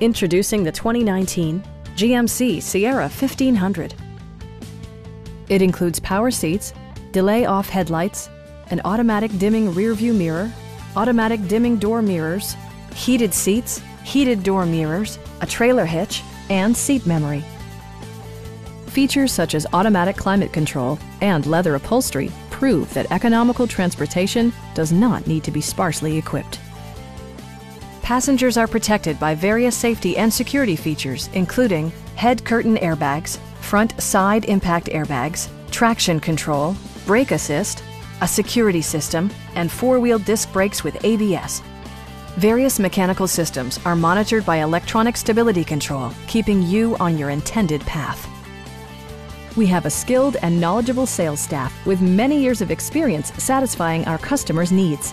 Introducing the 2019 GMC Sierra 1500. It includes power seats, delay off headlights, an automatic dimming rearview mirror, automatic dimming door mirrors, heated seats, heated door mirrors, a trailer hitch, and seat memory. Features such as automatic climate control and leather upholstery prove that economical transportation does not need to be sparsely equipped. Passengers are protected by various safety and security features, including head curtain airbags, front side impact airbags, traction control, brake assist, a security system, and four-wheel disc brakes with ABS. Various mechanical systems are monitored by electronic stability control, keeping you on your intended path. We have a skilled and knowledgeable sales staff with many years of experience satisfying our customers' needs.